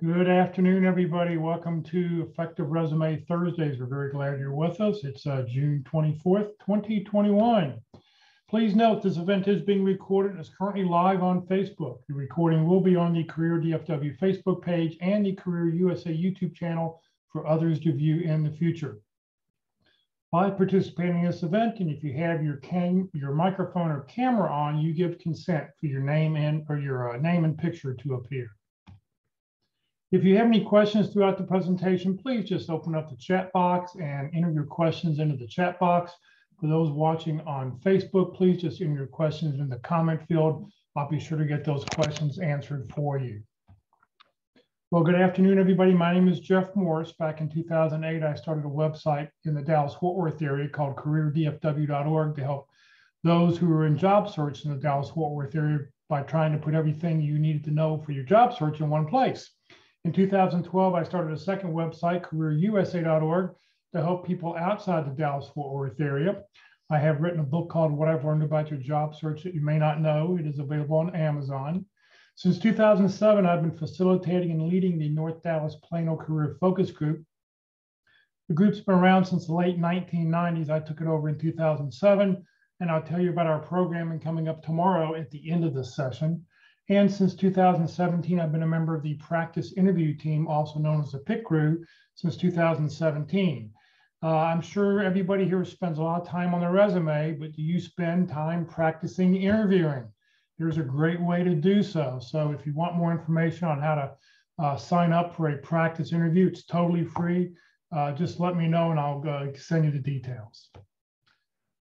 Good afternoon, everybody. Welcome to Effective Resume Thursdays. We're very glad you're with us. It's uh, June 24th, 2021. Please note this event is being recorded and is currently live on Facebook. The recording will be on the Career DFW Facebook page and the Career USA YouTube channel for others to view in the future. By participating in this event, and if you have your cam, your microphone or camera on, you give consent for your name and or your uh, name and picture to appear. If you have any questions throughout the presentation, please just open up the chat box and enter your questions into the chat box. For those watching on Facebook, please just enter your questions in the comment field. I'll be sure to get those questions answered for you. Well, good afternoon, everybody. My name is Jeff Morris. Back in 2008, I started a website in the Dallas-Fort Worth area called careerdfw.org to help those who are in job search in the Dallas-Fort Worth area by trying to put everything you needed to know for your job search in one place. In 2012, I started a second website, careerusa.org, to help people outside the Dallas Fort Worth area. I have written a book called What I've Learned About Your Job Search that you may not know. It is available on Amazon. Since 2007, I've been facilitating and leading the North Dallas Plano Career Focus Group. The group's been around since the late 1990s. I took it over in 2007, and I'll tell you about our programming coming up tomorrow at the end of this session. And since 2017, I've been a member of the practice interview team, also known as the PIT crew, since 2017. Uh, I'm sure everybody here spends a lot of time on their resume, but do you spend time practicing interviewing? Here's a great way to do so. So if you want more information on how to uh, sign up for a practice interview, it's totally free. Uh, just let me know and I'll uh, send you the details.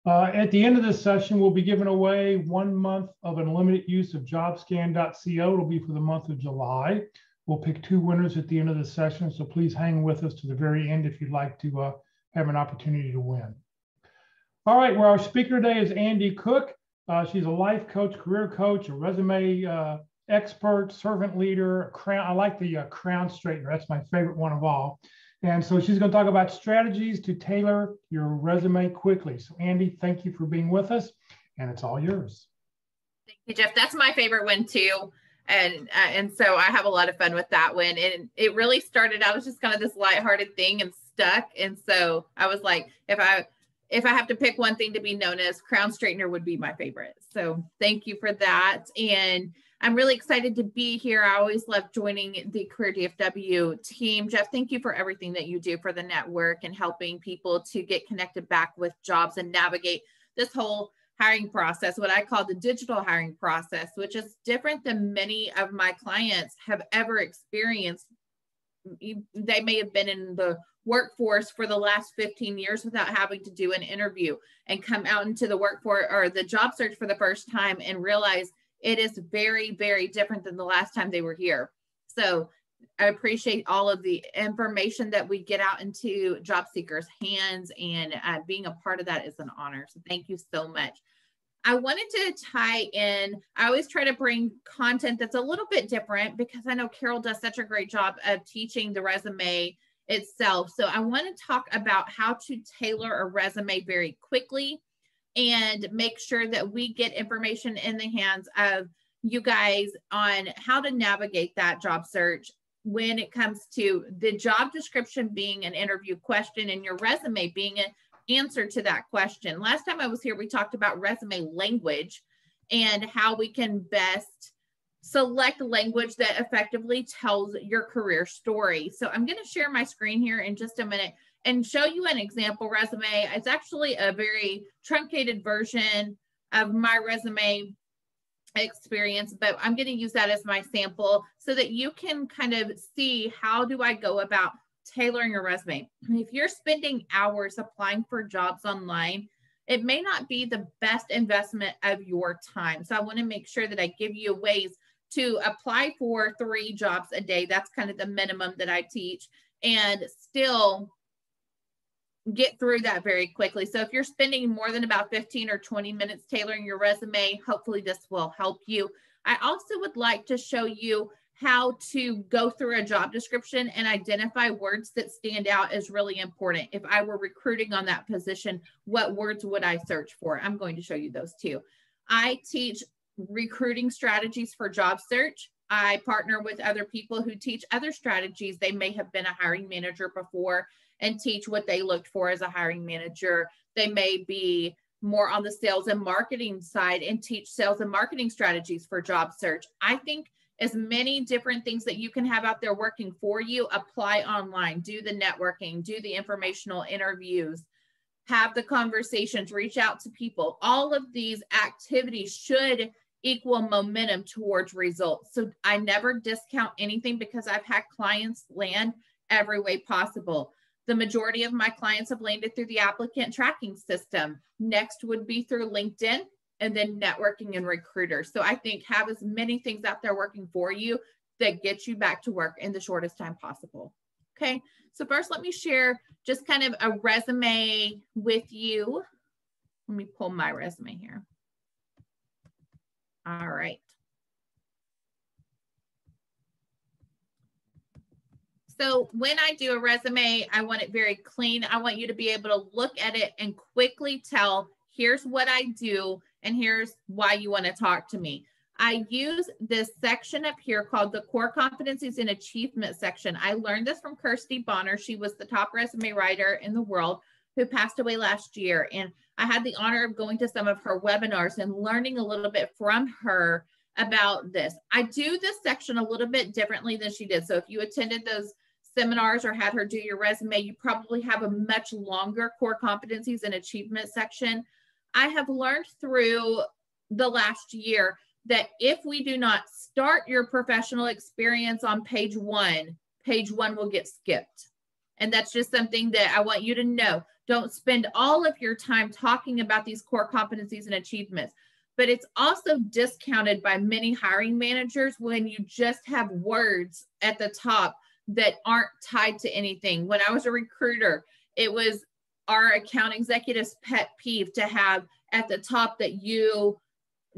Uh, at the end of this session, we'll be giving away one month of unlimited use of jobscan.co. It'll be for the month of July. We'll pick two winners at the end of the session, so please hang with us to the very end if you'd like to uh, have an opportunity to win. All right, well, our speaker today is Andi Cook. Uh, she's a life coach, career coach, a resume uh, expert, servant leader, crown. I like the uh, crown straightener. That's my favorite one of all. And so she's going to talk about strategies to tailor your resume quickly. So, Andi, thank you for being with us, and it's all yours. Thank you, Jeff. That's my favorite one too. And uh, and so I have a lot of fun with that one. And it really started out as just kind of this lighthearted thing and stuck. And so I was like, if I if I have to pick one thing to be known as, crown straightener would be my favorite. So thank you for that. And I'm really excited to be here. I always love joining the Career DFW team. Jeff, thank you for everything that you do for the network and helping people to get connected back with jobs and navigate this whole hiring process, what I call the digital hiring process, which is different than many of my clients have ever experienced. They may have been in the workforce for the last 15 years without having to do an interview and come out into the workforce or the job search for the first time and realize it is very, very different than the last time they were here. So I appreciate all of the information that we get out into job seekers' hands, and uh, being a part of that is an honor. So thank you so much. I wanted to tie in, I always try to bring content that's a little bit different because I know Carol does such a great job of teaching the resume itself. So I want to talk about how to tailor a resume very quickly and make sure that we get information in the hands of you guys on how to navigate that job search when it comes to the job description being an interview question and your resume being an answer to that question. Last time I was here, we talked about resume language and how we can best select language that effectively tells your career story. So I'm going to share my screen here in just a minute and show you an example resume. It's actually a very truncated version of my resume experience, but I'm going to use that as my sample so that you can kind of see how do I go about tailoring a resume. If you're spending hours applying for jobs online, it may not be the best investment of your time. So I want to make sure that I give you ways to apply for three jobs a day. That's kind of the minimum that I teach and still get through that very quickly. So if you're spending more than about 15 or 20 minutes tailoring your resume, hopefully this will help you. I also would like to show you how to go through a job description and identify words that stand out is really important. If I were recruiting on that position, what words would I search for? I'm going to show you those too. I teach recruiting strategies for job search. I partner with other people who teach other strategies. They may have been a hiring manager before and teach what they looked for as a hiring manager. They may be more on the sales and marketing side and teach sales and marketing strategies for job search. I think as many different things that you can have out there working for you, apply online, do the networking, do the informational interviews, have the conversations, reach out to people. All of these activities should equal momentum towards results. So I never discount anything because I've had clients land every way possible. The majority of my clients have landed through the applicant tracking system. Next would be through LinkedIn and then networking and recruiters. So I think have as many things out there working for you that get you back to work in the shortest time possible. Okay, so first let me share just kind of a resume with you. Let me pull my resume here. All right. So when I do a resume, I want it very clean. I want you to be able to look at it and quickly tell, here's what I do, and here's why you want to talk to me. I use this section up here called the core competencies and achievement section. I learned this from Kirsty Bonner. She was the top resume writer in the world who passed away last year. And I had the honor of going to some of her webinars and learning a little bit from her about this. I do this section a little bit differently than she did. So if you attended those seminars or had her do your resume, you probably have a much longer core competencies and achievement section. I have learned through the last year that if we do not start your professional experience on page one, page one will get skipped. And that's just something that I want you to know. Don't spend all of your time talking about these core competencies and achievements. But it's also discounted by many hiring managers when you just have words at the top that aren't tied to anything. When I was a recruiter, it was our account executive's pet peeve to have at the top that you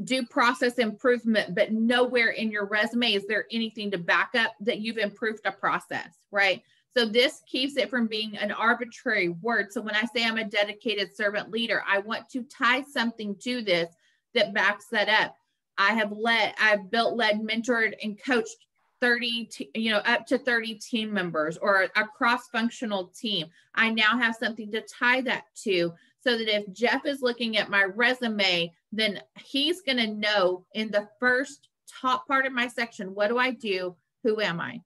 do process improvement, but nowhere in your resume is there anything to back up that you've improved a process, right? So this keeps it from being an arbitrary word. So when I say I'm a dedicated servant leader, I want to tie something to this that backs that up. I have led, I've built, led, mentored, and coached 30, you know, up to 30 team members or a cross-functional team. I now have something to tie that to so that if Jeff is looking at my resume, then he's going to know in the first top part of my section, what do I do? Who am I?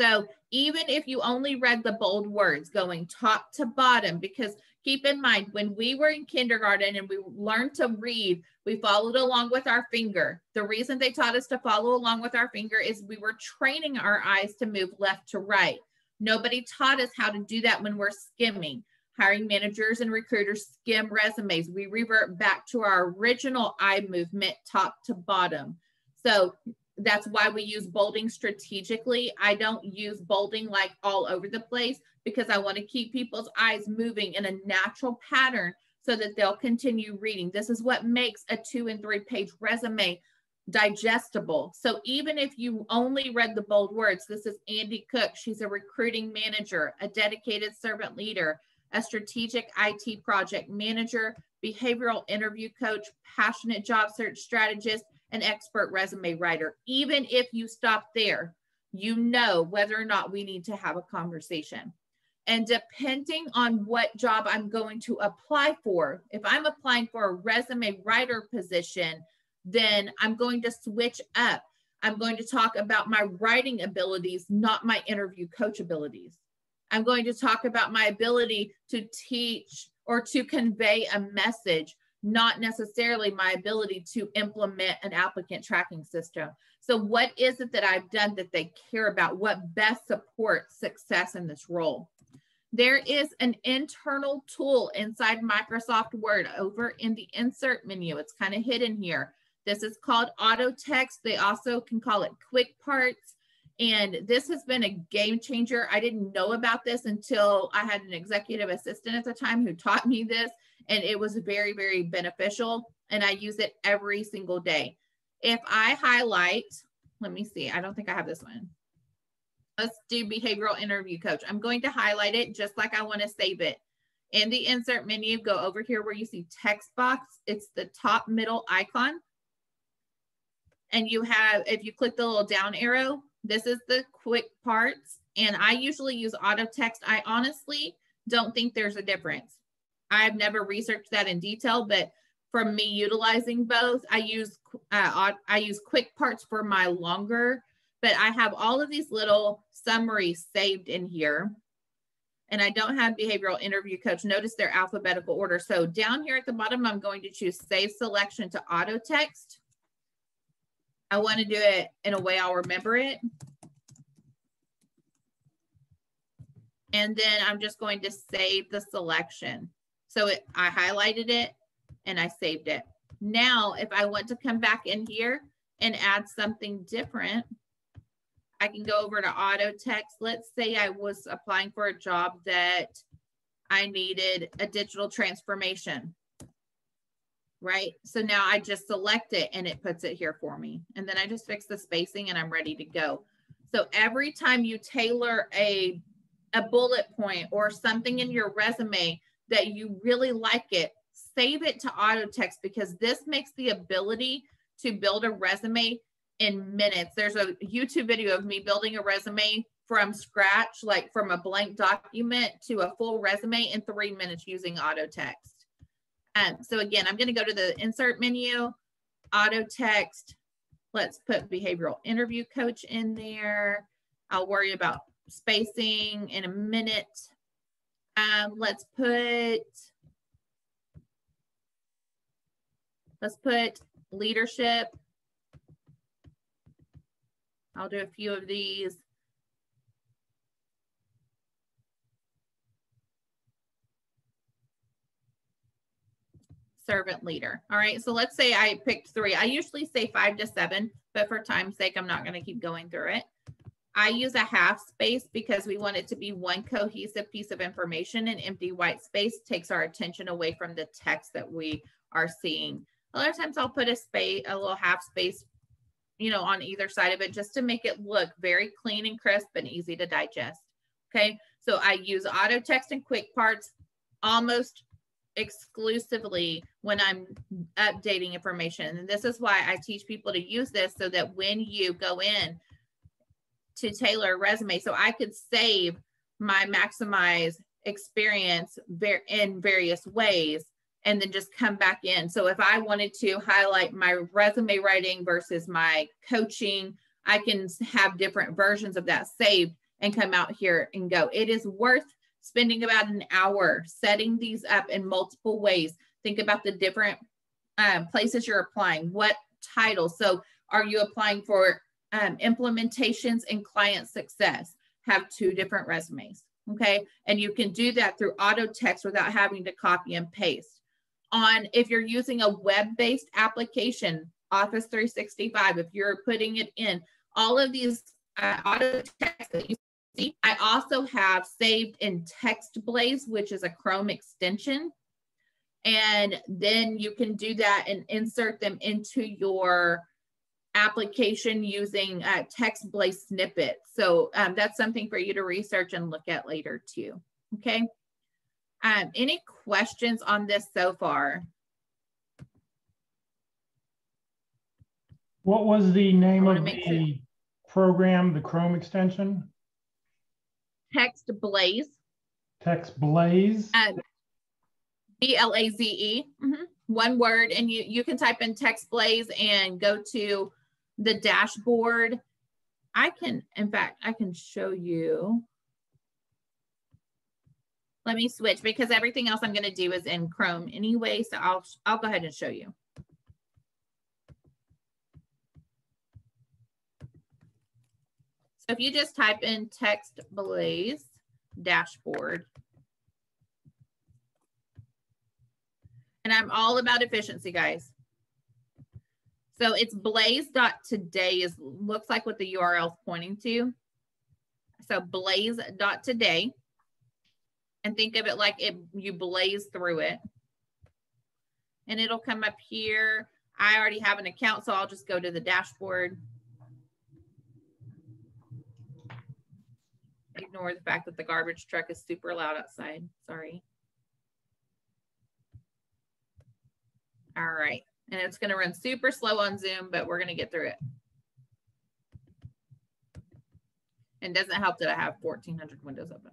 So even if you only read the bold words going top to bottom, because keep in mind, when we were in kindergarten and we learned to read, we followed along with our finger. The reason they taught us to follow along with our finger is we were training our eyes to move left to right. Nobody taught us how to do that when we're skimming. Hiring managers and recruiters skim resumes. We revert back to our original eye movement, top to bottom. So that's why we use bolding strategically. I don't use bolding like all over the place because I want to keep people's eyes moving in a natural pattern so that they'll continue reading. This is what makes a two and three page resume digestible. So even if you only read the bold words, this is Andi Cook. She's a recruiting manager, a dedicated servant leader, a strategic IT project manager, behavioral interview coach, passionate job search strategist, an expert resume writer. Even if you stop there, you know whether or not we need to have a conversation. And depending on what job I'm going to apply for, if I'm applying for a resume writer position, then I'm going to switch up. I'm going to talk about my writing abilities, not my interview coach abilities. I'm going to talk about my ability to teach or to convey a message not necessarily my ability to implement an applicant tracking system. So, what is it that I've done that they care about? What best supports success in this role? There is an internal tool inside Microsoft Word over in the insert menu. It's kind of hidden here. This is called auto text. They also can call it quick parts. And this has been a game changer. I didn't know about this until I had an executive assistant at the time who taught me this and it was very, very beneficial. And I use it every single day. If I highlight, let me see, I don't think I have this one. Let's do behavioral interview coach. I'm going to highlight it just like I want to save it. In the insert menu, go over here where you see text box. It's the top middle icon. and you have, if you click the little down arrow, this is the quick parts. And I usually use auto text. I honestly don't think there's a difference. I've never researched that in detail, but from me utilizing both, I use uh, I use quick parts for my longer, but I have all of these little summaries saved in here. And I don't have behavioral interview coach. Notice their alphabetical order. So down here at the bottom, I'm going to choose save selection to auto text. I want to do it in a way I'll remember it. And then I'm just going to save the selection. So it, I highlighted it and I saved it. Now, if I want to come back in here and add something different, I can go over to auto text. Let's say I was applying for a job that I needed a digital transformation right? So now I just select it and it puts it here for me. And then I just fix the spacing and I'm ready to go. So every time you tailor a, a bullet point or something in your resume that you really like it, save it to auto text because this makes the ability to build a resume in minutes. There's a YouTube video of me building a resume from scratch, like from a blank document to a full resume in three minutes using auto text. Um, so again, I'm going to go to the insert menu, auto text. Let's put behavioral interview coach in there. I'll worry about spacing in a minute. Um, let's put, let's put leadership. I'll do a few of these. servant leader. All right, so let's say I picked three. I usually say five to seven, but for time's sake, I'm not going to keep going through it. I use a half space because we want it to be one cohesive piece of information and empty white space takes our attention away from the text that we are seeing. A lot of times I'll put a space, a little half space, you know, on either side of it just to make it look very clean and crisp and easy to digest. Okay, so I use auto text and quick parts almost exclusively when I'm updating information. And this is why I teach people to use this so that when you go in to tailor a resume, so I could save my maximize experience in various ways and then just come back in. So if I wanted to highlight my resume writing versus my coaching, I can have different versions of that saved and come out here and go. It is worth spending about an hour setting these up in multiple ways. Think about the different um, places you're applying, what titles. So are you applying for um, implementations and client success? Have two different resumes, okay? And you can do that through auto text without having to copy and paste. On if you're using a web-based application, Office 365, if you're putting it in, all of these uh, auto text that you see, I also have saved in Text Blaze, which is a Chrome extension. And then you can do that and insert them into your application using uh, TextBlaze snippets. So um, that's something for you to research and look at later too. Okay. Um, any questions on this so far? What was the name of the sure. program, the Chrome extension? Text Blaze. Text Blaze. B L A Z E. Mm-hmm. One word, and you you can type in Text Blaze and go to the dashboard. I can, in fact, I can show you. Let me switch because everything else I'm going to do is in Chrome anyway. So I'll I'll go ahead and show you. So if you just type in text blaze dashboard, and I'm all about efficiency, guys. So it's blaze.today is looks like what the URL is pointing to. So blaze.today. And think of it like it you blaze through it. And it'll come up here. I already have an account, so I'll just go to the dashboard. ignore the fact that the garbage truck is super loud outside. Sorry. All right. And it's going to run super slow on Zoom, but we're going to get through it. And doesn't help that I have 1400 windows open.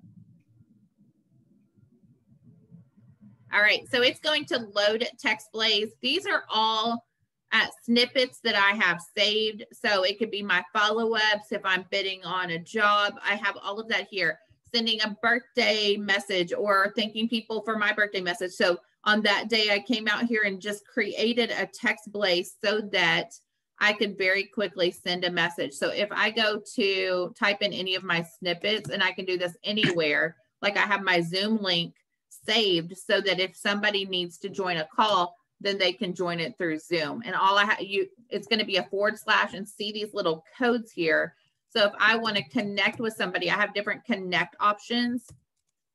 All right, so it's going to load text blaze. These are all uh, snippets that I have saved. So it could be my follow-ups if I'm bidding on a job. I have all of that here. Sending a birthday message or thanking people for my birthday message. So on that day, I came out here and just created a text blaze so that I could very quickly send a message. So if I go to type in any of my snippets and I can do this anywhere, like I have my Zoom link saved so that if somebody needs to join a call, then they can join it through Zoom. And all I have you, it's going to be a forward slash and see these little codes here. So if I want to connect with somebody, I have different connect options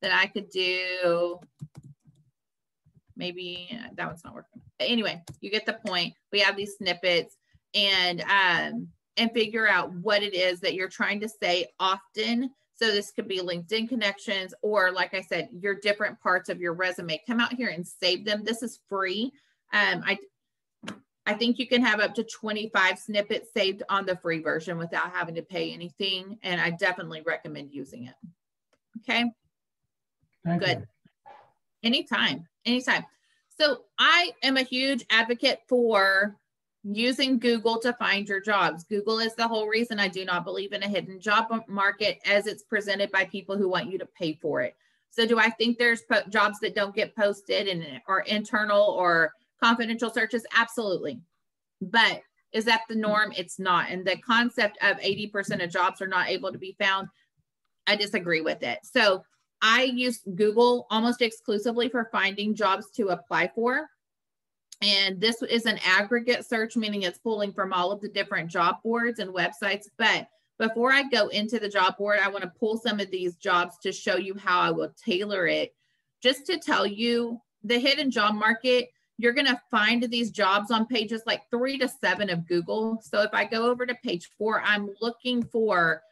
that I could do. Maybe that one's not working. But anyway, you get the point. We have these snippets and um and figure out what it is that you're trying to say often so this could be LinkedIn connections, or like I said, your different parts of your resume. Come out here and save them. This is free. Um, I, I think you can have up to 25 snippets saved on the free version without having to pay anything. And I definitely recommend using it. Okay. Thank Good. you. Anytime, anytime. So I am a huge advocate for using Google to find your jobs. Google is the whole reason I do not believe in a hidden job market as it's presented by people who want you to pay for it. So do I think there's jobs that don't get posted and are internal or confidential searches? Absolutely. But is that the norm? It's not. And the concept of 80% of jobs are not able to be found, I disagree with it. So I use Google almost exclusively for finding jobs to apply for. And this is an aggregate search, meaning it's pulling from all of the different job boards and websites. But before I go into the job board, I want to pull some of these jobs to show you how I will tailor it. Just to tell you, the hidden job market, you're going to find these jobs on pages like three to seven of Google. So if I go over to page four, I'm looking for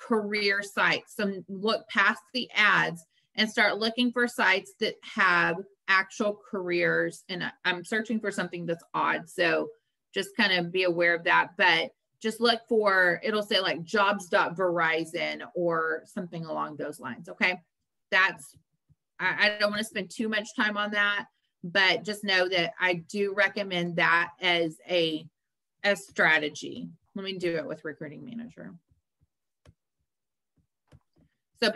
career sites. some look past the ads and start looking for sites that have actual careers and I'm searching for something that's odd. So just kind of be aware of that. But just look for it'll say like jobs.verizon or something along those lines. Okay. That's I, I don't want to spend too much time on that, but just know that I do recommend that as a a strategy. Let me do it with recruiting manager. So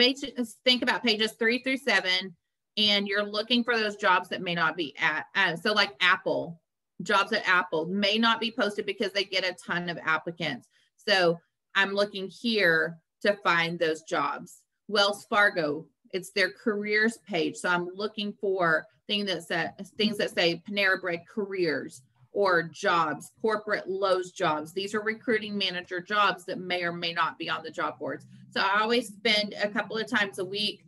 think about pages three through seven and you're looking for those jobs that may not be at uh, so like apple jobs at apple may not be posted because they get a ton of applicants. So i'm looking here to find those jobs. Wells fargo it's their careers page. So i'm looking for things that say, things that say panera bread careers or jobs corporate Lowe's jobs these are recruiting manager jobs that may or may not be on the job boards so i always spend a couple of times a week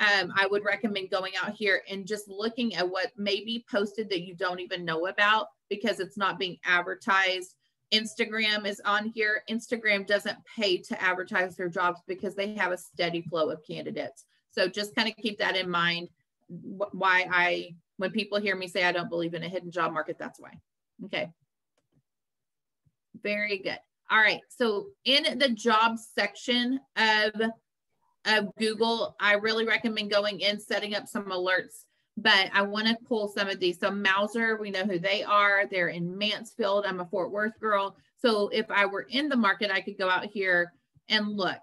um, I would recommend going out here and just looking at what may be posted that you don't even know about because it's not being advertised. Instagram is on here. Instagram doesn't pay to advertise their jobs because they have a steady flow of candidates. So just kind of keep that in mind. Why I, when people hear me say I don't believe in a hidden job market, that's why. Okay. Very good. All right. So in the jobs section of of Google, I really recommend going in, setting up some alerts. But I want to pull some of these. So Mouser, we know who they are. They're in Mansfield. I'm a Fort Worth girl. So if I were in the market, I could go out here and look.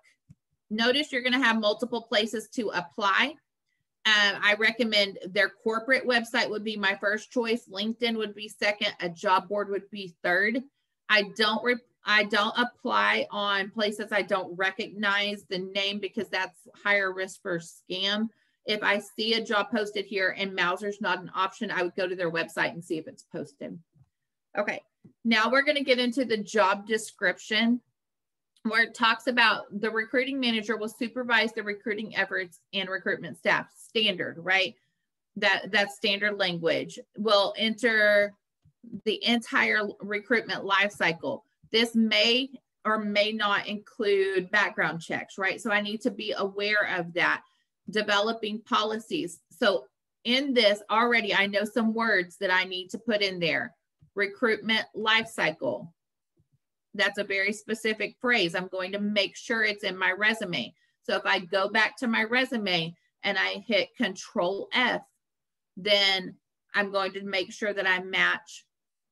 Notice you're going to have multiple places to apply. Um, I recommend their corporate website would be my first choice. LinkedIn would be second. A job board would be third. I don't I don't apply on places I don't recognize the name because that's higher risk for scam. If I see a job posted here and Mouser's not an option, I would go to their website and see if it's posted. Okay, now we're going to get into the job description where it talks about the recruiting manager will supervise the recruiting efforts and recruitment staff. Standard, right? That that's standard language. Will enter the entire recruitment life cycle this may or may not include background checks, right? So I need to be aware of that. Developing policies. So in this already, I know some words that I need to put in there. recruitment life cycle. That's a very specific phrase. I'm going to make sure it's in my resume. So if I go back to my resume and I hit control F, then I'm going to make sure that I match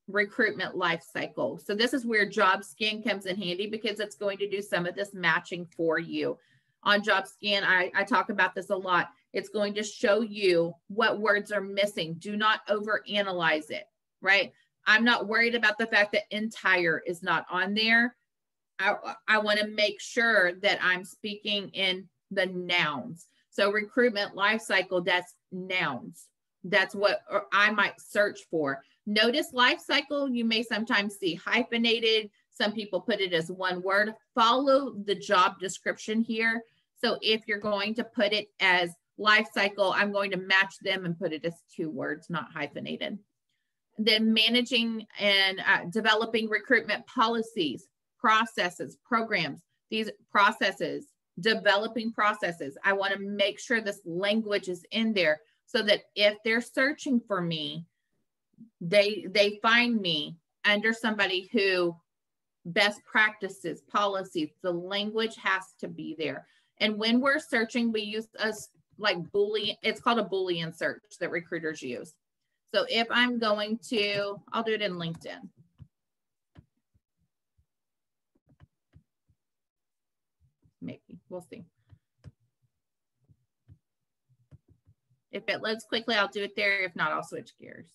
recruitment life cycle. So this is where JobScan comes in handy because it's going to do some of this matching for you. On JobScan, I, I talk about this a lot. It's going to show you what words are missing. Do not overanalyze it, right? I'm not worried about the fact that entire is not on there. I, I want to make sure that I'm speaking in the nouns. So recruitment life cycle, that's nouns. That's what uh, I might search for. Notice life cycle, you may sometimes see hyphenated. Some people put it as one word. Follow the job description here. So if you're going to put it as life cycle, I'm going to match them and put it as two words, not hyphenated. Then managing and uh, developing recruitment policies, processes, programs, these processes, developing processes. I want to make sure this language is in there so that if they're searching for me, they they find me under somebody who best practices, policies, the language has to be there. And when we're searching, we use a like Boolean, it's called a Boolean search that recruiters use. So if I'm going to, I'll do it in LinkedIn. Maybe, we'll see. If it loads quickly, I'll do it there. If not, I'll switch gears.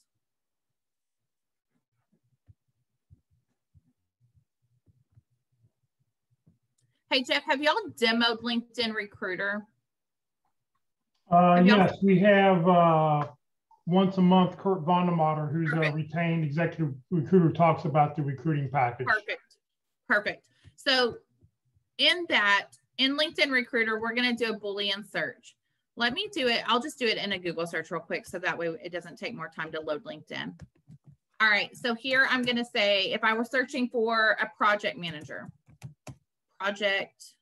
Hey, Jeff, have y'all demoed LinkedIn Recruiter? Uh, yes, we have uh, once a month Kurt Vondermatter, who's Perfect. a retained executive recruiter, talks about the recruiting package. Perfect. Perfect. So, in that, in LinkedIn Recruiter, we're going to do a Boolean search. Let me do it. I'll just do it in a Google search real quick so that way it doesn't take more time to load LinkedIn. All right. So, here I'm going to say if I were searching for a project manager, project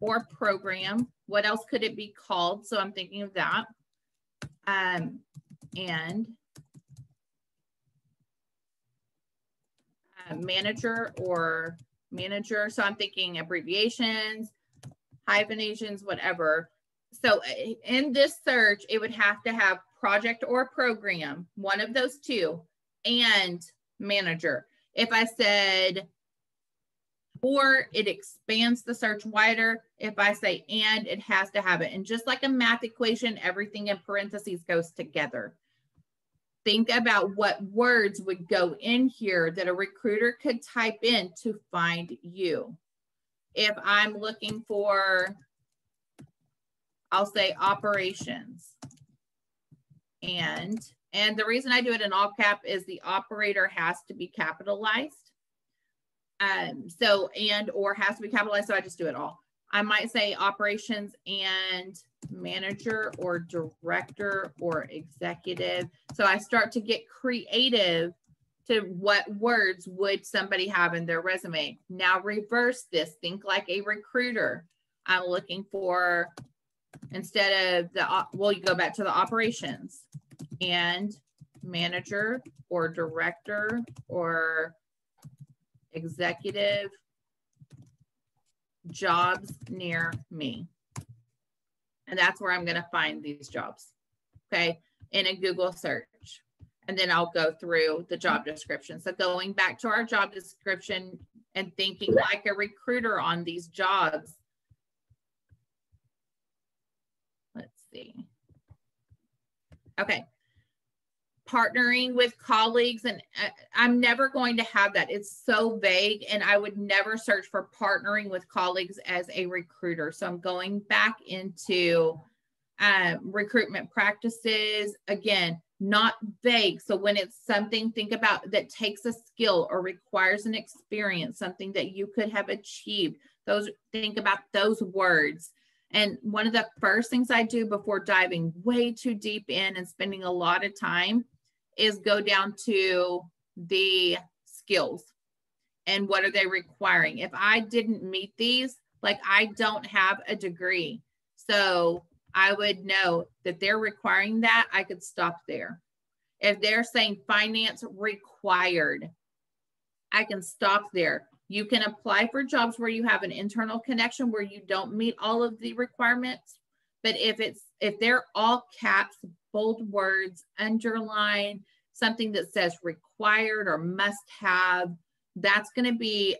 or program. What else could it be called? So I'm thinking of that. Um, and uh, manager or manager. So I'm thinking abbreviations, hyphenations, whatever. So uh, in this search, it would have to have project or program, one of those two, and manager. If I said or it expands the search wider. If I say and, it has to have it. And just like a math equation, everything in parentheses goes together. Think about what words would go in here that a recruiter could type in to find you. If I'm looking for, I'll say operations. And, and the reason I do it in all cap is the operator has to be capitalized um, so, and or has to be capitalized. So I just do it all. I might say operations and manager or director or executive. So I start to get creative to what words would somebody have in their resume. Now reverse this, think like a recruiter. I'm looking for, instead of the, well, you go back to the operations and manager or director or executive jobs near me. And that's where I'm going to find these jobs. Okay. In a Google search. And then I'll go through the job description. So going back to our job description and thinking like a recruiter on these jobs. Let's see. Okay partnering with colleagues and uh, i'm never going to have that. It's so vague and i would never search for partnering with colleagues as a recruiter. So i'm going back into uh, recruitment practices. Again not vague. So when it's something think about that takes a skill or requires an experience something that you could have achieved those think about those words. And one of the first things I do before diving way too deep in and spending a lot of time is go down to the skills and what are they requiring. If I didn't meet these, like I don't have a degree. So I would know that they're requiring that, I could stop there. If they're saying finance required, I can stop there. You can apply for jobs where you have an internal connection where you don't meet all of the requirements. But if it's if they're all caps, bold words, underline, something that says required or must have, that's going to be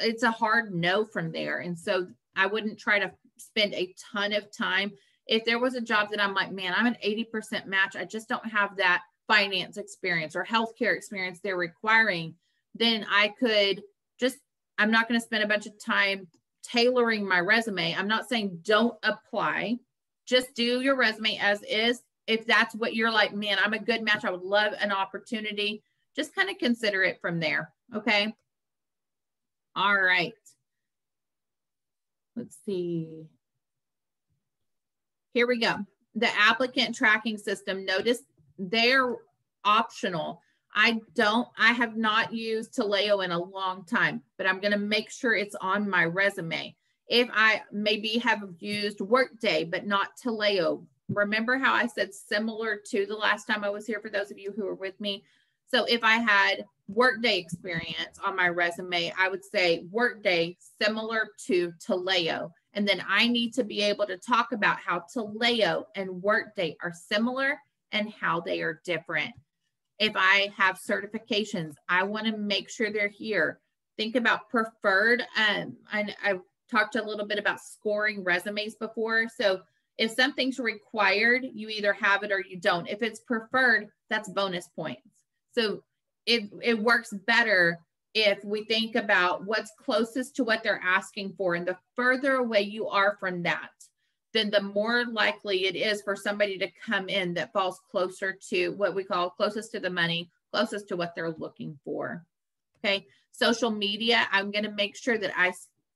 it's a hard no from there. And so I wouldn't try to spend a ton of time. If there was a job that I'm like, man, I'm an 80% match, I just don't have that finance experience or healthcare experience they're requiring, then I could just, I'm not going to spend a bunch of time tailoring my resume. I'm not saying don't apply, just do your resume as is. If that's what you're like, man, I'm a good match. I would love an opportunity. Just kind of consider it from there. Okay. All right. Let's see. Here we go. The applicant tracking system. Notice they're optional. I don't, I have not used Taleo in a long time, but I'm going to make sure it's on my resume. If I maybe have used Workday, but not Taleo, remember how I said similar to the last time I was here for those of you who were with me? So if I had Workday experience on my resume, I would say Workday similar to Taleo. And then I need to be able to talk about how Taleo and Workday are similar and how they are different. If I have certifications, I want to make sure they're here. Think about preferred. Um, and I've talked a little bit about scoring resumes before. So if something's required, you either have it or you don't. If it's preferred, that's bonus points. So it, it works better if we think about what's closest to what they're asking for. And the further away you are from that, then the more likely it is for somebody to come in that falls closer to what we call closest to the money, closest to what they're looking for. Okay. Social media, I'm going to make sure that I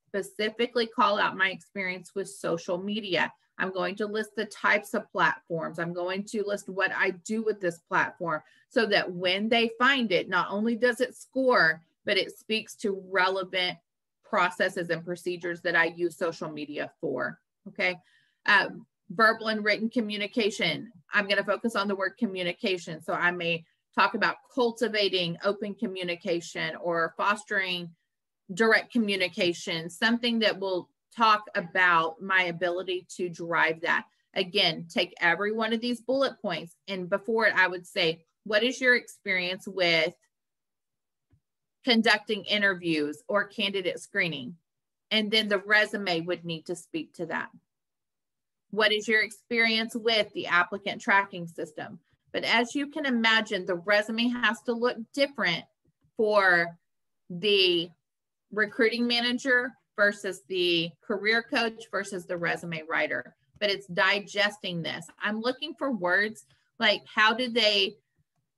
specifically call out my experience with social media. I'm going to list the types of platforms. I'm going to list what I do with this platform so that when they find it, not only does it score, but it speaks to relevant processes and procedures that I use social media for. Okay. Uh, verbal and written communication. I'm going to focus on the word communication. So I may talk about cultivating open communication or fostering direct communication, something that will talk about my ability to drive that. Again, take every one of these bullet points. And before it, I would say, what is your experience with conducting interviews or candidate screening? And then the resume would need to speak to that. What is your experience with the applicant tracking system? But as you can imagine, the resume has to look different for the recruiting manager versus the career coach versus the resume writer. But it's digesting this. I'm looking for words like how did they,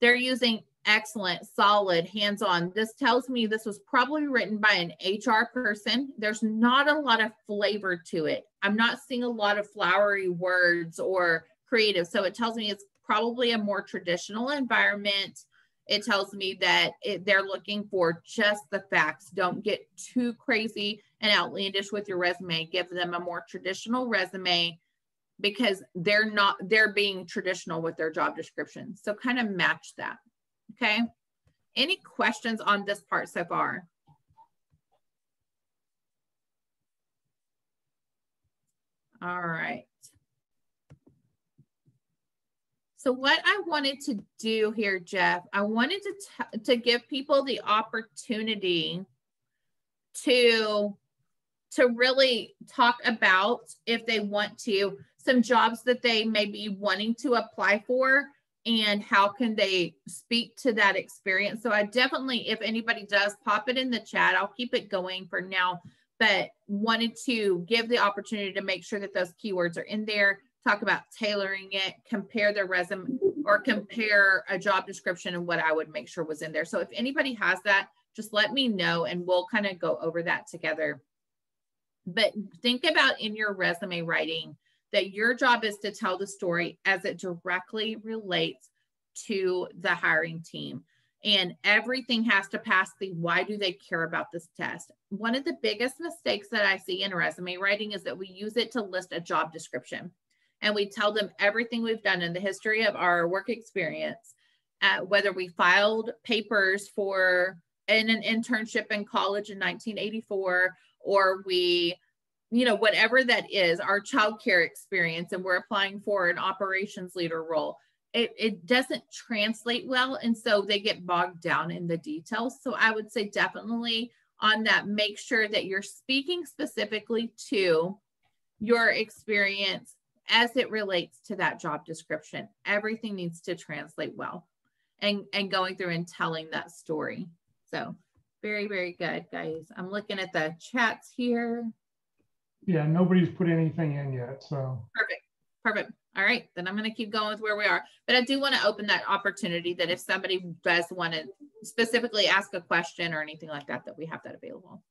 they're using excellent, solid, hands on. This tells me this was probably written by an HR person. There's not a lot of flavor to it. I'm not seeing a lot of flowery words or creative. So it tells me it's probably a more traditional environment. It tells me that it, they're looking for just the facts. Don't get too crazy and outlandish with your resume. Give them a more traditional resume because they're not, they're being traditional with their job description. So kind of match that. Okay. Any questions on this part so far? All right. So what I wanted to do here, Jeff, I wanted to, to give people the opportunity to, to really talk about, if they want to, some jobs that they may be wanting to apply for and how can they speak to that experience. So I definitely, if anybody does pop it in the chat, I'll keep it going for now, but wanted to give the opportunity to make sure that those keywords are in there, talk about tailoring it, compare their resume or compare a job description and what I would make sure was in there. So if anybody has that, just let me know and we'll kind of go over that together. But think about in your resume writing, that your job is to tell the story as it directly relates to the hiring team. And everything has to pass the why do they care about this test? One of the biggest mistakes that I see in resume writing is that we use it to list a job description and we tell them everything we've done in the history of our work experience. uh, whether we filed papers for in an internship in college in 1984 or we you know whatever that is our child care experience and we're applying for an operations leader role it, it doesn't translate well and so they get bogged down in the details. So i would say definitely on that make sure that you're speaking specifically to your experience as it relates to that job description. Everything needs to translate well and and going through and telling that story. So very very good guys. I'm looking at the chats here. Yeah nobody's put anything in yet so. Perfect perfect. All right then i'm going to keep going with where we are. But i do want to open that opportunity that if somebody does want to specifically ask a question or anything like that that we have that available.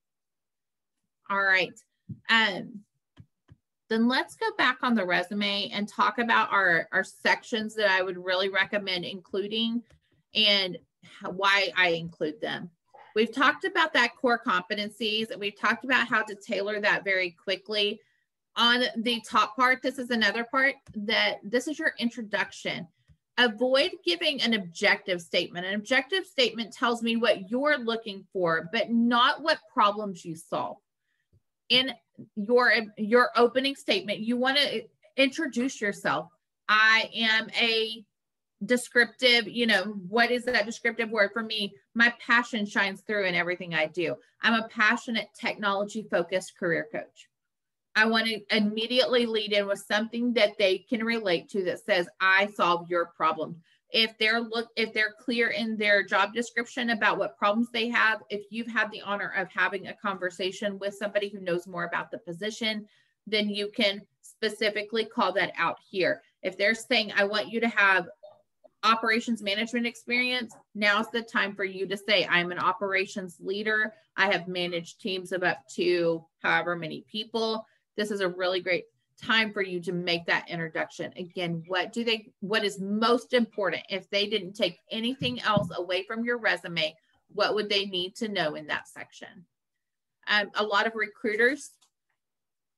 All right um then let's go back on the resume and talk about our, our sections that I would really recommend including and why I include them. We've talked about that core competencies. And we've talked about how to tailor that very quickly. On the top part, this is another part that this is your introduction. Avoid giving an objective statement. An objective statement tells me what you're looking for, but not what problems you solve. In your your opening statement, you want to introduce yourself. I am a descriptive, you know, what is that descriptive word for me? My passion shines through in everything I do. I'm a passionate technology focused career coach. I want to immediately lead in with something that they can relate to that says, I solve your problem. If they're look if they're clear in their job description about what problems they have, if you've had the honor of having a conversation with somebody who knows more about the position, then you can specifically call that out here. If they're saying, I want you to have operations management experience, now's the time for you to say, I'm an operations leader. I have managed teams of up to however many people. This is a really great time for you to make that introduction. Again, what do they, what is most important? If they didn't take anything else away from your resume, what would they need to know in that section? Um, a lot of recruiters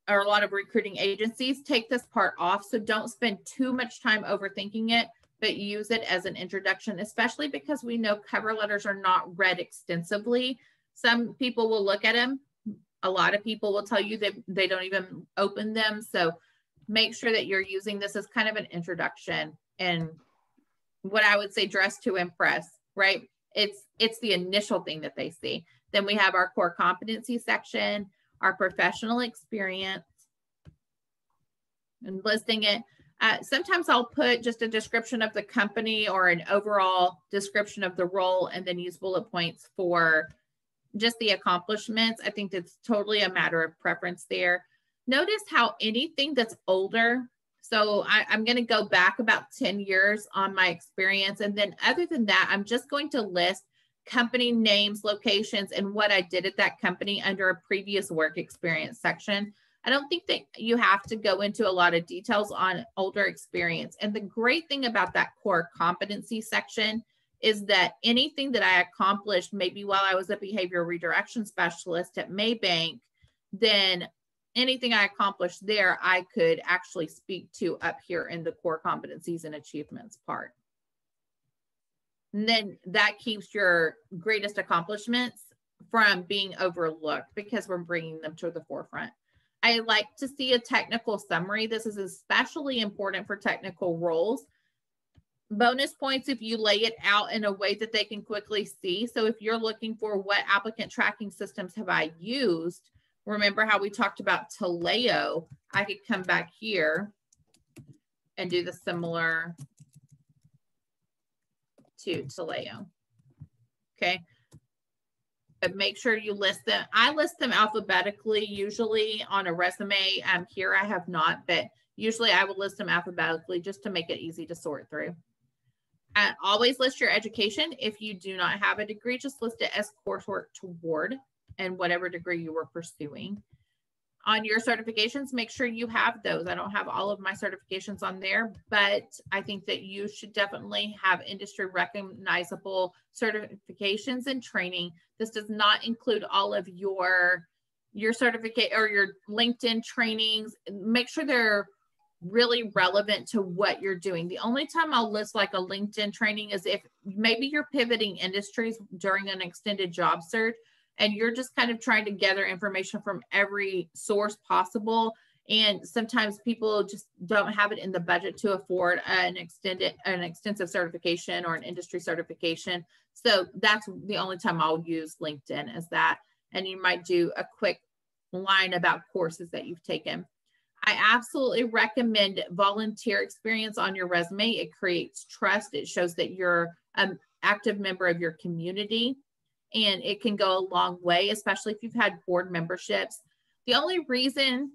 or a lot of recruiting agencies take this part off. So don't spend too much time overthinking it but use it as an introduction, especially because we know cover letters are not read extensively. Some people will look at them. A lot of people will tell you that they don't even open them. So make sure that you're using this as kind of an introduction and what I would say dress to impress, right? It's it's the initial thing that they see. Then we have our core competency section, our professional experience, and listing it. Uh, sometimes I'll put just a description of the company or an overall description of the role and then use bullet points for just the accomplishments. I think it's totally a matter of preference there. Notice how anything that's older, so I, I'm going to go back about 10 years on my experience. And then other than that, I'm just going to list company names, locations, and what I did at that company under a previous work experience section. I don't think that you have to go into a lot of details on older experience. And the great thing about that core competency section is that anything that I accomplished, maybe while I was a behavioral redirection specialist at Maybank, then anything I accomplished there, I could actually speak to up here in the core competencies and achievements part. And then that keeps your greatest accomplishments from being overlooked because we're bringing them to the forefront. I like to see a technical summary. This is especially important for technical roles. Bonus points if you lay it out in a way that they can quickly see. So if you're looking for what applicant tracking systems have I used, remember how we talked about Taleo, I could come back here and do the similar to Taleo. Okay, but make sure you list them. I list them alphabetically usually on a resume. Um, here I have not, but usually I will list them alphabetically just to make it easy to sort through. And always list your education. If you do not have a degree, just list it as coursework toward and whatever degree you were pursuing on your certifications, make sure you have those. I don't have all of my certifications on there, but I think that you should definitely have industry recognizable certifications and training. This does not include all of your your certificate or your LinkedIn trainings. Make sure they're really relevant to what you're doing. The only time I'll list like a LinkedIn training is if maybe you're pivoting industries during an extended job search and you're just kind of trying to gather information from every source possible. And sometimes people just don't have it in the budget to afford an extended, an extensive certification or an industry certification. So that's the only time I'll use LinkedIn as that. And you might do a quick line about courses that you've taken. I absolutely recommend volunteer experience on your resume. It creates trust. It shows that you're an active member of your community and it can go a long way, especially if you've had board memberships. The only reason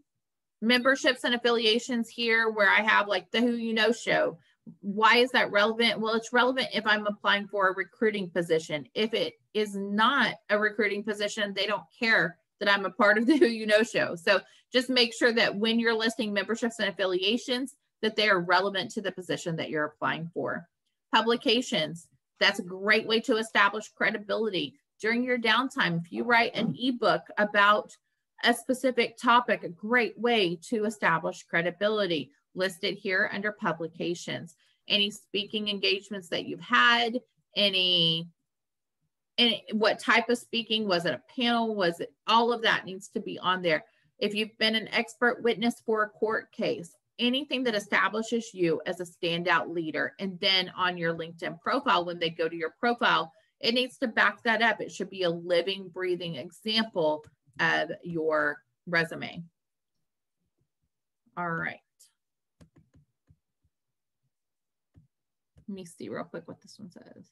memberships and affiliations here where I have like the Who You Know show, why is that relevant? Well, it's relevant if I'm applying for a recruiting position. If it is not a recruiting position, they don't care that I'm a part of the Who You Know show. So just make sure that when you're listing memberships and affiliations, that they are relevant to the position that you're applying for. Publications, that's a great way to establish credibility. During your downtime, if you write an ebook about a specific topic, a great way to establish credibility. Listed here under publications. Any speaking engagements that you've had, any and what type of speaking was it a panel was it all of that needs to be on there if you've been an expert witness for a court case anything that establishes you as a standout leader and then on your linkedin profile when they go to your profile it needs to back that up. It should be a living breathing example of your resume. All right. Let me see real quick what this one says.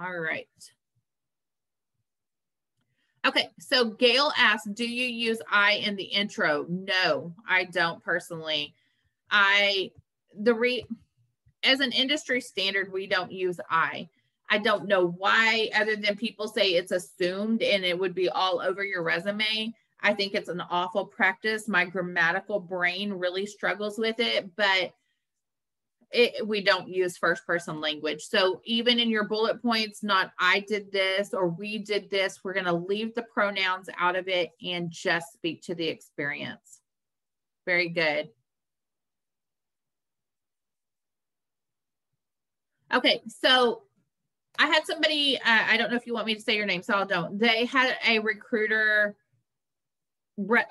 All right. Okay, so Gail asked, do you use I in the intro? No, I don't personally. I, the re, as an industry standard, we don't use I. I don't know why, other than people say it's assumed and it would be all over your resume. I think it's an awful practice. My grammatical brain really struggles with it, but it, we don't use first person language. So even in your bullet points, not I did this or we did this, we're going to leave the pronouns out of it and just speak to the experience. Very good. Okay, so I had somebody, uh, I don't know if you want me to say your name, so I don't. They had a recruiter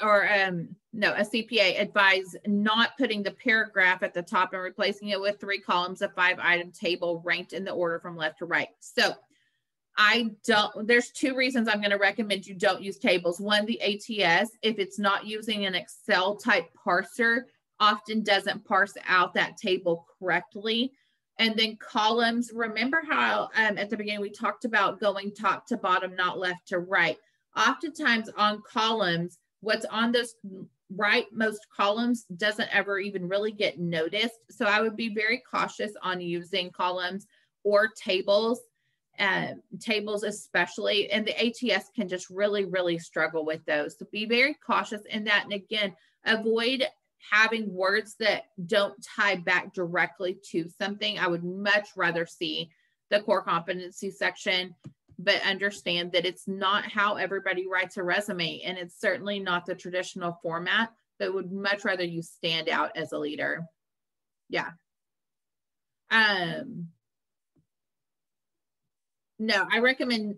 or um, no, a CPA advise not putting the paragraph at the top and replacing it with three columns of five item table ranked in the order from left to right. So I don't, there's two reasons I'm going to recommend you don't use tables. One, the ATS, if it's not using an Excel type parser, often doesn't parse out that table correctly. And then columns, remember how um, at the beginning we talked about going top to bottom, not left to right. Oftentimes on columns, what's on those right most columns doesn't ever even really get noticed. So I would be very cautious on using columns or tables, uh, tables especially, and the ATS can just really, really struggle with those. So be very cautious in that. And again, avoid having words that don't tie back directly to something. I would much rather see the core competency section but understand that it's not how everybody writes a resume and it's certainly not the traditional format but would much rather you stand out as a leader. Yeah. Um no i recommend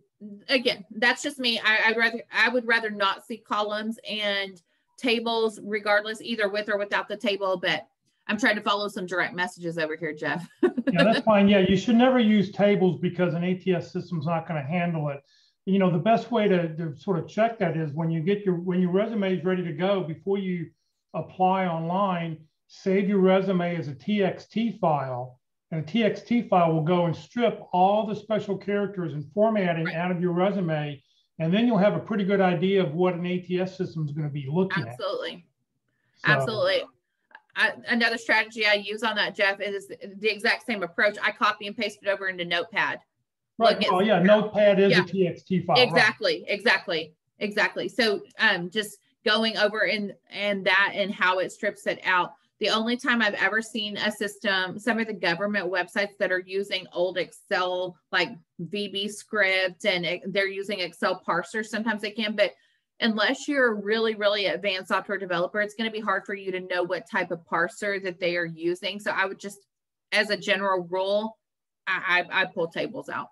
again that's just me. I, i'd rather i would rather not see columns and tables regardless either with or without the table but I'm trying to follow some direct messages over here, Jeff. yeah, that's fine. Yeah, you should never use tables because an ATS system's not going to handle it. You know, the best way to, to sort of check that is when you get your when your resume is ready to go before you apply online, save your resume as a TXT file. And a TXT file will go and strip all the special characters and formatting right. out of your resume. And then you'll have a pretty good idea of what an ATS system is going to be looking Absolutely. at. Absolutely. So, Absolutely. I, another strategy I use on that, Jeff, is the exact same approach. I copy and paste it over into Notepad. Right. Oh, yeah. Notepad is yeah. a TXT file. Exactly. Right. Exactly. Exactly. So um, just going over in and that and how it strips it out. The only time I've ever seen a system, some of the government websites that are using old Excel, like VB script, and they're using Excel parsers, sometimes they can, but unless you're a really, really advanced software developer, it's going to be hard for you to know what type of parser that they are using. So I would just, as a general rule, I, I, I pull tables out.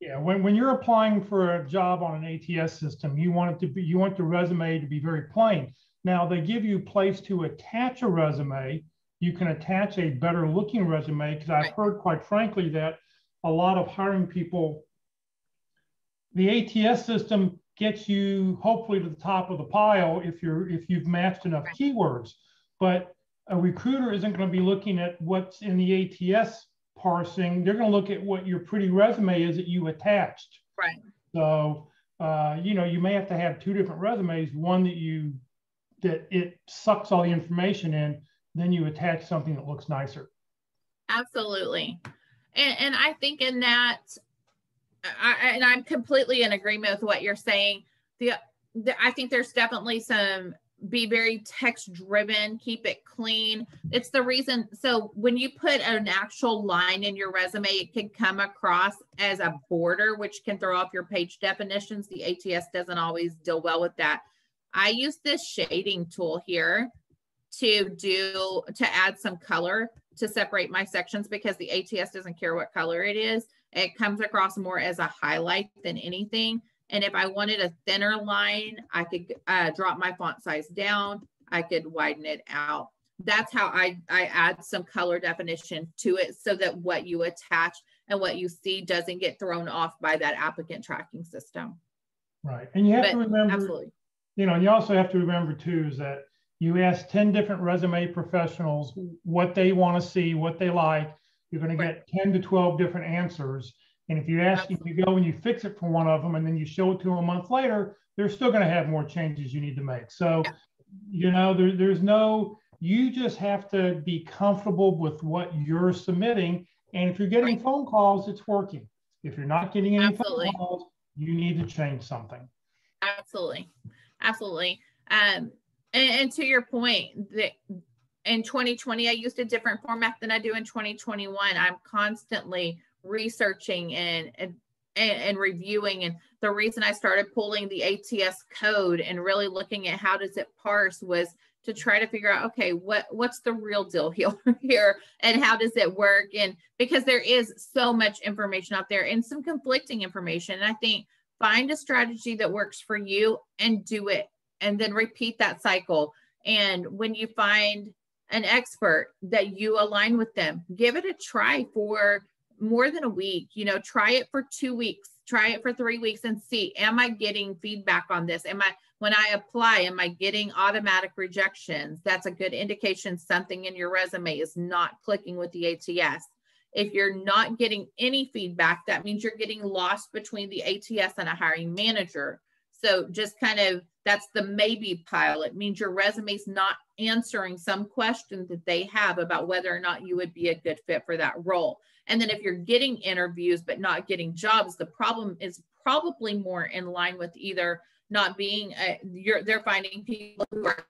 Yeah, when, when you're applying for a job on an ATS system, you want it to be you want the resume to be very plain. Now they give you place to attach a resume. You can attach a better looking resume because I've right. heard quite frankly that a lot of hiring people, the ATS system gets you hopefully to the top of the pile if you're if you've matched enough right. keywords. But a recruiter isn't going to be looking at what's in the ATS parsing, they're going to look at what your pretty resume is that you attached. Right. So, uh, you know, you may have to have two different resumes. One that you that it sucks all the information in, then you attach something that looks nicer. Absolutely, and, and I think in that, I, and I'm completely in agreement with what you're saying. The, the I think there's definitely some be very text driven, keep it clean. It's the reason. So when you put an actual line in your resume, it can come across as a border, which can throw off your page definitions. The ATS doesn't always deal well with that. I use this shading tool here to do to add some color to separate my sections because the ATS doesn't care what color it is. It comes across more as a highlight than anything. And if I wanted a thinner line, I could uh, drop my font size down. I could widen it out. That's how I, I add some color definition to it so that what you attach and what you see doesn't get thrown off by that applicant tracking system. Right. And you have but to remember, absolutely. you know, and you also have to remember too, is that you ask 10 different resume professionals what they want to see, what they like. You're going to get 10 to 12 different answers. And if you ask, if you go and you fix it for one of them and then you show it to them a month later, they're still going to have more changes you need to make. So, you know, there, there's no, you just have to be comfortable with what you're submitting. And if you're getting right. phone calls, it's working. If you're not getting any Absolutely. phone calls, you need to change something. Absolutely. Absolutely. Um, and, and to your point, that in 2020, I used a different format than I do in 2021. I'm constantly researching and, and and, reviewing. And the reason i started pulling the ats code and really looking at how does it parse was to try to figure out okay what what's the real deal here? And how does it work? And because there is so much information out there and some conflicting information. And i think find a strategy that works for you and do it and then repeat that cycle. And when you find an expert that you align with them give it a try for more than a week, you know, try it for two weeks, try it for three weeks and see, am I getting feedback on this? Am I, when I apply, am I getting automatic rejections? That's a good indication something in your resume is not clicking with the ATS. If you're not getting any feedback, that means you're getting lost between the ATS and a hiring manager. So just kind of that's the maybe pile. It means your resume's not answering some questions that they have about whether or not you would be a good fit for that role. And then if you're getting interviews but not getting jobs, the problem is probably more in line with either not being a, you're they're finding people who are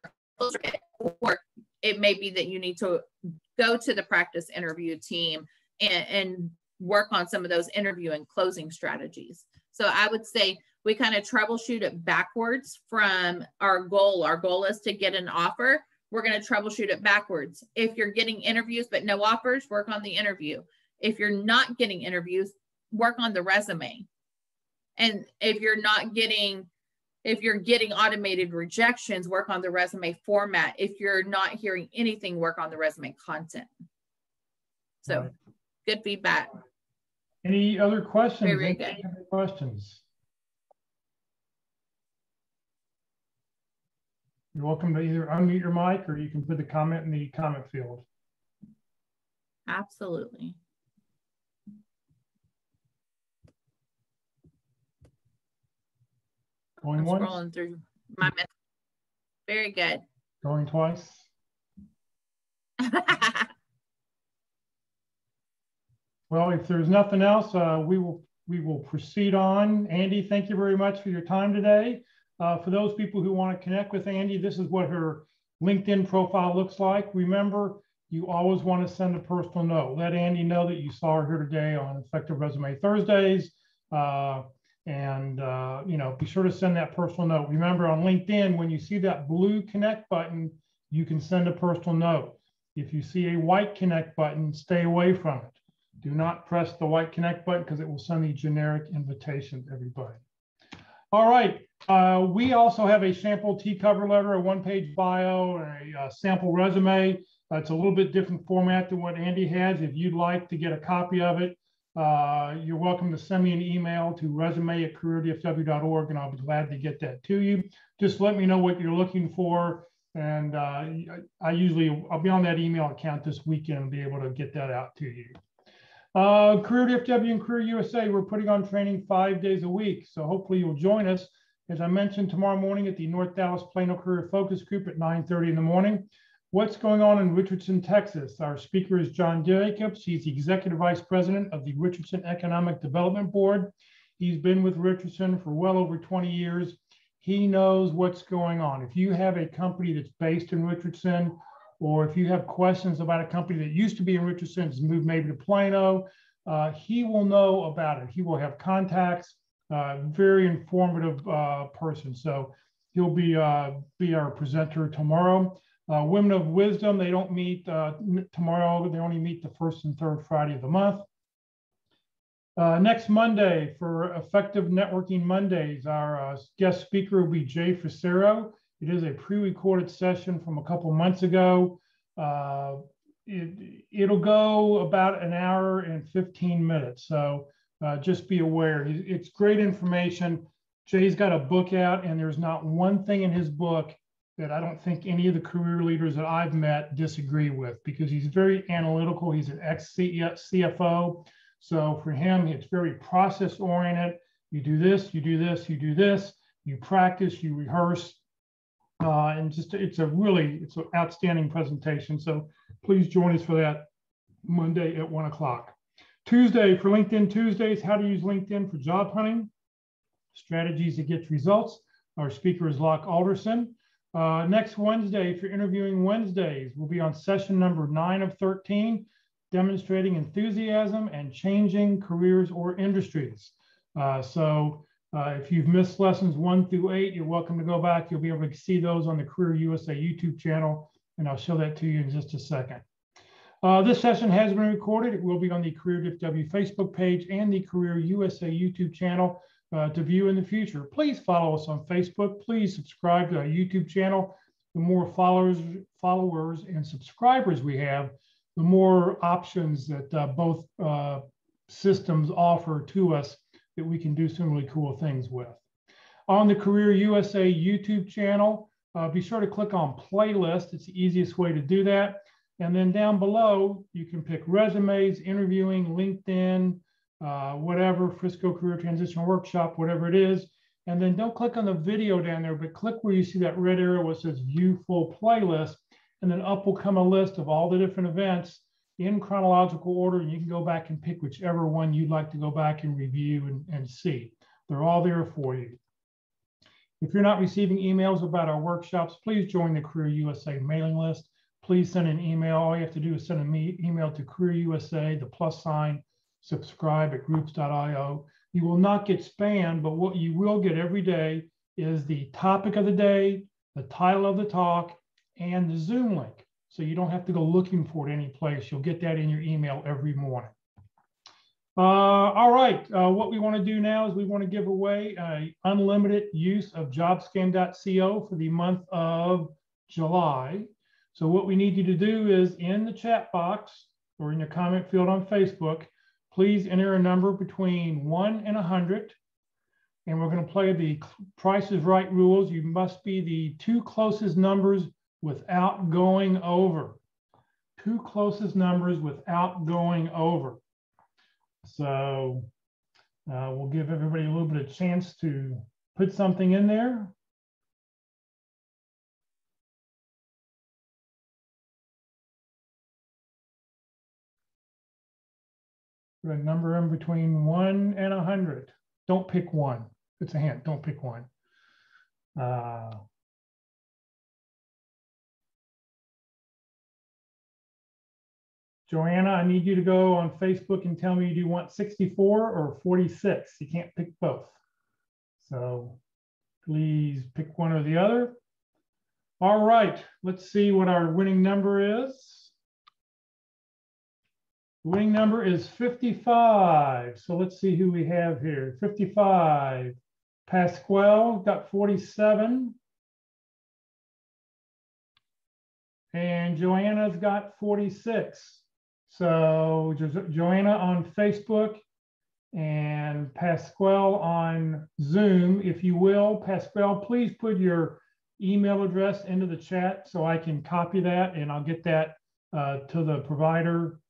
or it may be that you need to go to the practice interview team and, and work on some of those interview and closing strategies. So I would say we kind of troubleshoot it backwards from our goal. Our goal is to get an offer. We're going to troubleshoot it backwards. If you're getting interviews but no offers, work on the interview. If you're not getting interviews, work on the resume. And if you're not getting if you're getting automated rejections, work on the resume format. If you're not hearing anything, work on the resume content. So good feedback. Any other questions? Very, very good. questions? You're welcome to either unmute your mic or you can put the comment in the comment field. Absolutely. Going I'm once? Scrolling through my message. Very good. Going twice? well, if there's nothing else, uh, we will we will proceed on. Andi, thank you very much for your time today. Uh, for those people who want to connect with Andi, this is what her LinkedIn profile looks like. Remember, you always want to send a personal note. Let Andi know that you saw her here today on Effective Resume Thursdays. Uh, and, uh, you know, be sure to send that personal note. Remember on LinkedIn, when you see that blue connect button, you can send a personal note. If you see a white connect button, stay away from it. Do not press the white connect button because it will send a generic invitation to everybody. All right. Uh, we also have a sample T cover letter, a one page bio, a, a sample resume. Uh, it's a little bit different format than what Andi has. If you'd like to get a copy of it, uh, you're welcome to send me an email to resume at careerdfw.org and I'll be glad to get that to you. Just let me know what you're looking for. And uh, I usually, I'll be on that email account this weekend and be able to get that out to you. Uh, Career DFW and Career USA, we're putting on training five days a week. So hopefully you'll join us. As I mentioned tomorrow morning at the North Dallas Plano Career Focus Group at 9.30 in the morning. What's going on in Richardson, Texas? Our speaker is John Jacobs. He's the Executive Vice President of the Richardson Economic Development Board. He's been with Richardson for well over 20 years. He knows what's going on. If you have a company that's based in Richardson, or if you have questions about a company that used to be in Richardson, has moved maybe to Plano, uh, he will know about it. He will have contacts, uh, very informative uh, person. So he'll be, uh, be our presenter tomorrow. Uh, Women of Wisdom, they don't meet uh, tomorrow, they only meet the first and third Friday of the month. next Monday for Effective Networking Mondays, our guest speaker will be Jay Facero. It is a pre-recorded session from a couple months ago. Uh, it, it'll go about an hour and 15 minutes. So uh, just be aware. It's great information. Jay's got a book out, and there's not one thing in his book that I don't think any of the career leaders that I've met disagree with because he's very analytical. He's an ex CFO. So for him, it's very process oriented. You do this, you do this, you do this, you practice, you rehearse, uh, and just it's a really it's an outstanding presentation. So please join us for that Monday at one o'clock. Tuesday for LinkedIn Tuesdays, how to use LinkedIn for job hunting, strategies to get results. Our speaker is Locke Alderson. Uh, next Wednesday for interviewing Wednesdays, we'll be on session number nine of 13, demonstrating enthusiasm and changing careers or industries. Uh, so uh, if you've missed lessons one through eight, you're welcome to go back. You'll be able to see those on the Career USA YouTube channel, and I'll show that to you in just a second. Uh, this session has been recorded. It will be on the Career DFW Facebook page and the Career USA YouTube channel uh, to view in the future. Please follow us on Facebook. Please subscribe to our YouTube channel. The more followers, followers and subscribers we have, the more options that uh, both uh, systems offer to us that we can do some really cool things with. On the Career USA YouTube channel, uh, be sure to click on playlist. It's the easiest way to do that. And then down below, you can pick resumes, interviewing, LinkedIn, uh, whatever, Frisco Career Transition Workshop, whatever it is. And then don't click on the video down there, but click where you see that red arrow it says view full playlist. And then up will come a list of all the different events in chronological order, and you can go back and pick whichever one you'd like to go back and review and, and see. They're all there for you. If you're not receiving emails about our workshops, please join the Career USA mailing list. Please send an email. All you have to do is send an email to Career USA, the plus sign, subscribe at groups.io. You will not get spam, but what you will get every day is the topic of the day, the title of the talk, and the Zoom link. So you don't have to go looking for it any place. You'll get that in your email every morning. Uh, all right, uh, what we want to do now is we want to give away unlimited use of jobscan.co for the month of July. So what we need you to do is in the chat box or in your comment field on Facebook, please enter a number between one and 100. And we're going to play the Price is Right rules. You must be the two closest numbers without going over. Two closest numbers without going over. So uh, we'll give everybody a little bit of chance to put something in there. Put a number in between one and a hundred. Don't pick one. It's a hint. Don't pick one. Uh, Joanna, I need you to go on Facebook and tell me do you want 64 or 46? You can't pick both. So please pick one or the other. All right, let's see what our winning number is. The Winning number is 55. So let's see who we have here. 55. Pasquale got 47. And Joanna's got 46. So jo Joanna on Facebook and Pasquale on Zoom, if you will. Pasquale, please put your email address into the chat so I can copy that and I'll get that uh, to the provider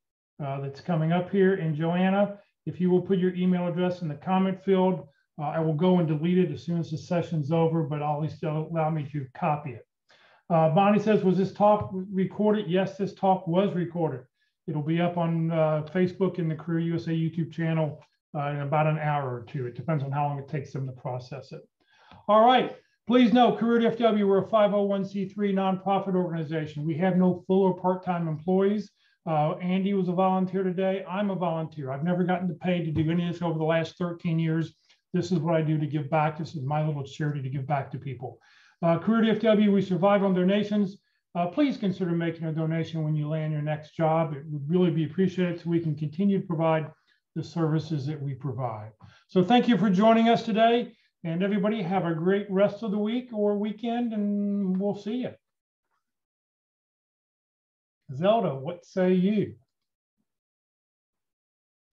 uh, that's coming up here. And Joanna, if you will put your email address in the comment field, uh, I will go and delete it as soon as the session's over, but at least allow me to copy it. Uh, Bonnie says, was this talk recorded? Yes, this talk was recorded. It'll be up on uh, Facebook and the Career USA YouTube channel uh, in about an hour or two. It depends on how long it takes them to process it. All right. Please note, Career DFW, we're a 501c3 nonprofit organization. We have no full or part-time employees. Uh, Andi was a volunteer today. I'm a volunteer. I've never gotten to pay to do any of this over the last 13 years. This is what I do to give back. This is my little charity to give back to people. Uh, Career DFW, we survive on donations. Uh, please consider making a donation when you land your next job. It would really be appreciated so we can continue to provide the services that we provide. So thank you for joining us today. And everybody have a great rest of the week or weekend, and we'll see you. Zelda, what say you?